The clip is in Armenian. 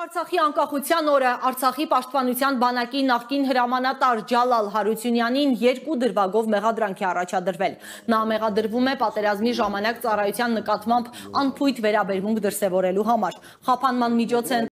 Արցախի անկախության օրը Արցախի պաշտպանության բանակի նախկին հրամանատար Ջալալ Հարությունյանին երկու դրվագով մեղադրանք է առաջադրվել։ Նա մեղադրվում է պատերազմի ժամանակ ծառայության նկատմամբ անփույթ վերաբերմունք դրսևորելու համար։ Խափանման միջոց են